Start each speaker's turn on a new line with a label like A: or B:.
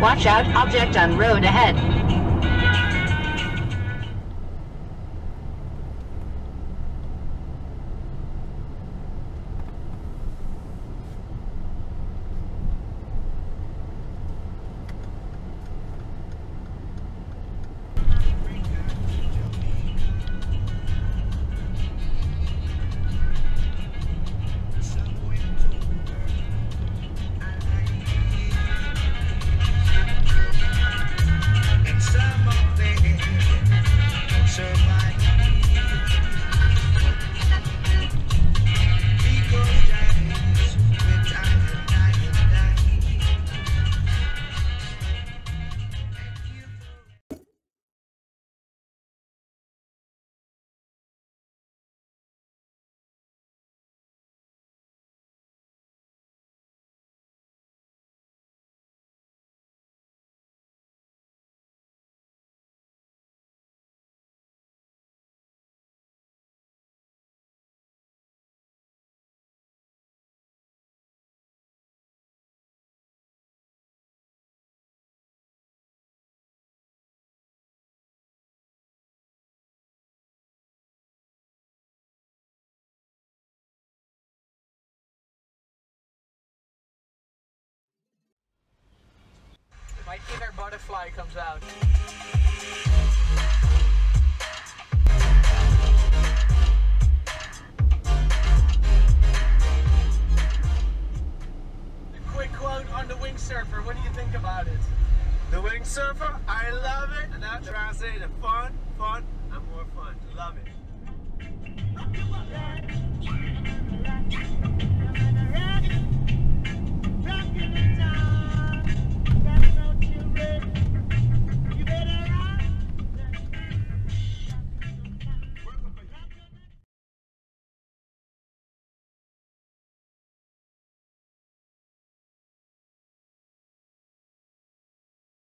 A: Watch out, object on road ahead.
B: butterfly comes out. Quick quote on the wing surfer. What do you think about it?
C: The wing surfer, I love it. And that translated fun, fun, and more fun. Love it.